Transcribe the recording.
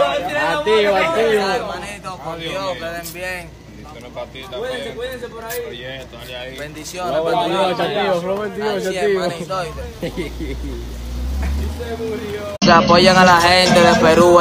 Activo, activo. Hermanito, por Dios, queden bien. Bendiciones para ti también. Cuídense, cuídense por ahí. Oye, dale ahí. Bendiciones. Bendiciones. Se apoyan a la gente de Perú.